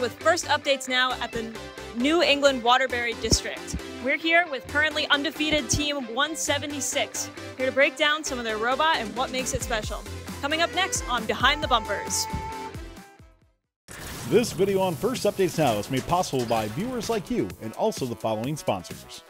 here with first updates now at the New England Waterbury District. We're here with currently undefeated Team 176, here to break down some of their robot and what makes it special. Coming up next on Behind the Bumpers. This video on First Updates Now is made possible by viewers like you and also the following sponsors.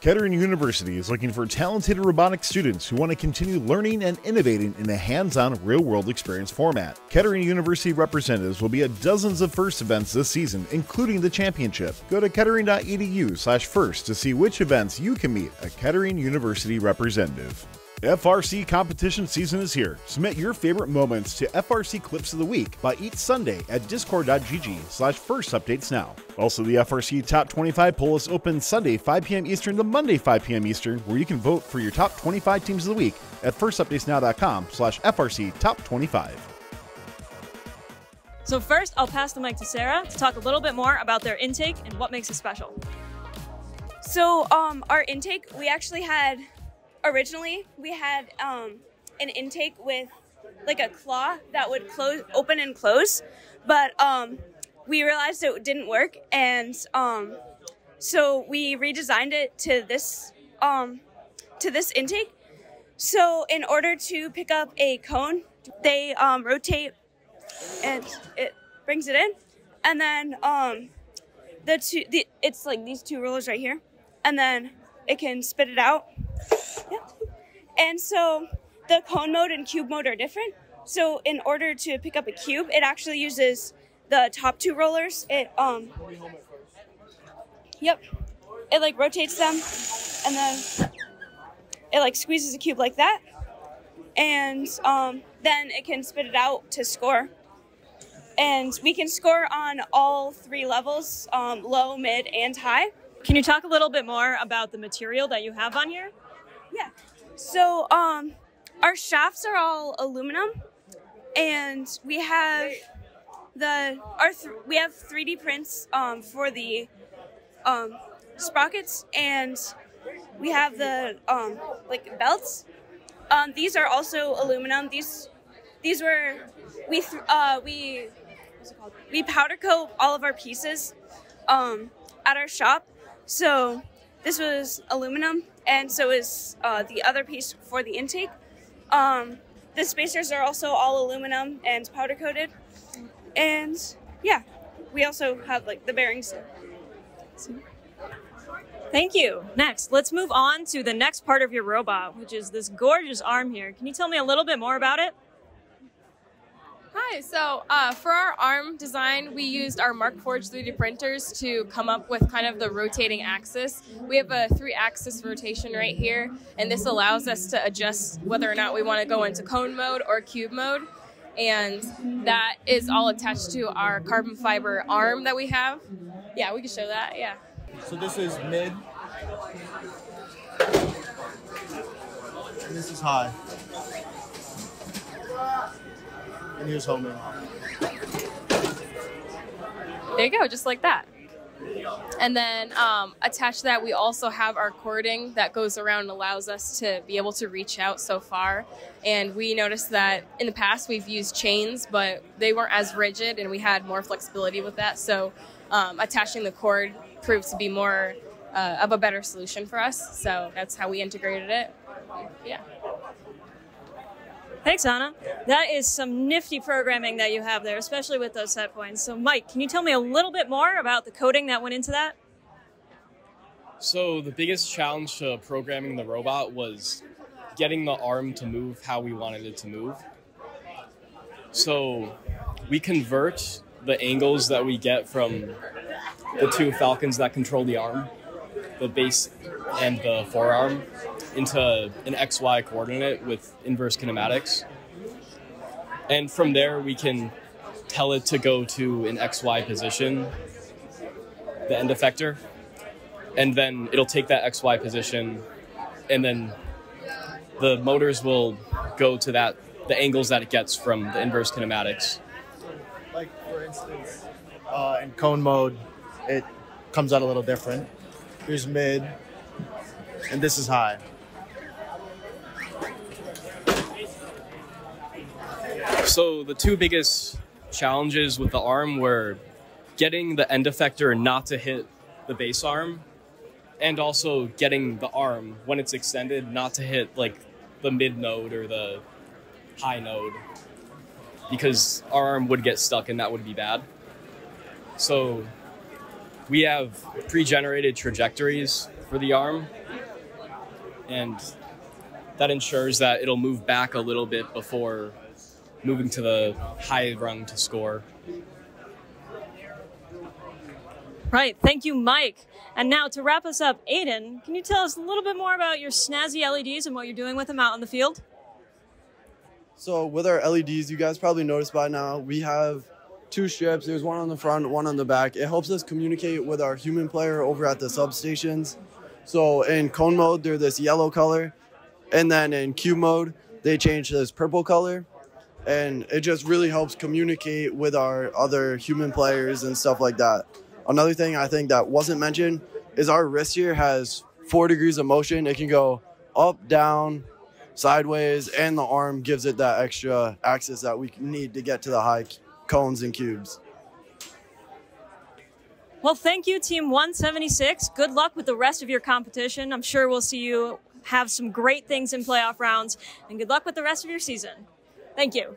Kettering University is looking for talented robotics students who want to continue learning and innovating in a hands-on real-world experience format. Kettering University representatives will be at dozens of FIRST events this season, including the championship. Go to kettering.edu slash first to see which events you can meet a Kettering University representative. FRC competition season is here. Submit your favorite moments to FRC Clips of the Week by each Sunday at discord.gg slash first updates now. Also, the FRC Top 25 poll is open Sunday 5 p.m. Eastern to Monday 5 p.m. Eastern, where you can vote for your top 25 teams of the week at firstupdatesnow.com slash FRC Top 25. So first, I'll pass the mic to Sarah to talk a little bit more about their intake and what makes it special. So um, our intake, we actually had originally we had um, an intake with like a claw that would close, open and close, but um, we realized it didn't work, and um, so we redesigned it to this um, to this intake. So in order to pick up a cone, they um, rotate, and it brings it in, and then um, the two the, it's like these two rollers right here, and then it can spit it out Yep. And so the cone mode and cube mode are different. So in order to pick up a cube, it actually uses the top two rollers. It um Yep. It like rotates them and then it like squeezes a cube like that. And um, then it can spit it out to score. And we can score on all three levels, um, low, mid, and high. Can you talk a little bit more about the material that you have on here? Yeah. So um, our shafts are all aluminum, and we have the our th- we have 3D prints um, for the um, sprockets, and we have the um, like belts. Um, these are also aluminum. These these were we th- uh, we? We powder coat all of our pieces um, at our shop. So this was aluminum, and so is uh, the other piece for the intake. Um, the spacers are also all aluminum and powder coated, and yeah, we also have like the bearings. Thank you. Next, let's move on to the next part of your robot, which is this gorgeous arm here. Can you tell me a little bit more about it? Hi, so uh, for our arm design, we used our Markforged 3D printers to come up with kind of the rotating axis. We have a three axis rotation right here, and this allows us to adjust whether or not we want to go into cone mode or cube mode. And that is all attached to our carbon fiber arm that we have. Yeah, we can show that, yeah. So this is mid. And this is high. And here's home There you go, just like that. And then um, attached to that, we also have our cording that goes around and allows us to be able to reach out so far. And we noticed that in the past we've used chains, but they weren't as rigid and we had more flexibility with that. So um, attaching the cord proved to be more uh, of a better solution for us. So that's how we integrated it. Yeah. Thanks, Anna. That is some nifty programming that you have there, especially with those set points. So, Mike, can you tell me a little bit more about the coding that went into that? So, the biggest challenge to programming the robot was getting the arm to move how we wanted it to move. So, we convert the angles that we get from the two falcons that control the arm, the base and the forearm, into an XY coordinate with inverse kinematics. And from there, we can tell it to go to an XY position, the end effector, and then it'll take that XY position, and then the motors will go to that the angles that it gets from the inverse kinematics. Like for instance, uh, in cone mode, it comes out a little different. Here's mid, and this is high. So the two biggest challenges with the arm were getting the end effector not to hit the base arm and also getting the arm when it's extended not to hit like the mid node or the high node because our arm would get stuck and that would be bad. So we have pre-generated trajectories for the arm and that ensures that it'll move back a little bit before moving to the high rung to score. Right. Thank you, Mike. And now to wrap us up, Aiden, can you tell us a little bit more about your snazzy LEDs and what you're doing with them out in the field? So with our LEDs, you guys probably noticed by now, we have two strips. There's one on the front, one on the back. It helps us communicate with our human player over at the substations. So in cone mode, they're this yellow color. And then in cube mode, they change to this purple color. And it just really helps communicate with our other human players and stuff like that. Another thing I think that wasn't mentioned is our wrist here has four degrees of motion. It can go up, down, sideways, and the arm gives it that extra axis that we need to get to the high cones and cubes. Well, thank you, Team 176. Good luck with the rest of your competition. I'm sure we'll see you have some great things in playoff rounds, and good luck with the rest of your season. Thank you.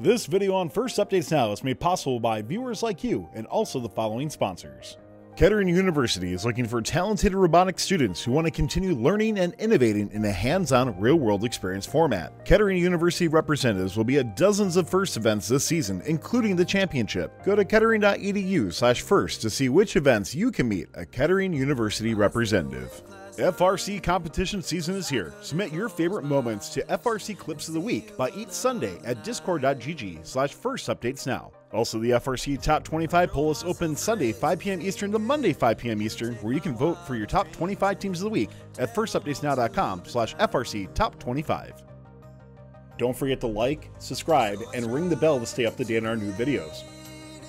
This video on First Updates Now is made possible by viewers like you and also the following sponsors. Kettering University is looking for talented robotics students who want to continue learning and innovating in a hands-on real-world experience format. Kettering University representatives will be at dozens of FIRST events this season, including the championship. Go to kettering.edu slash first to see which events you can meet a Kettering University representative. FRC competition season is here. Submit your favorite moments to FRC Clips of the Week by each Sunday at discord.gg slash first updates now. Also, the FRC Top 25 poll is open Sunday 5 p.m. Eastern to Monday 5 p.m. Eastern, where you can vote for your top 25 teams of the week at firstupdatesnow.com slash FRC Top 25. Don't forget to like, subscribe, and ring the bell to stay up to date on our new videos.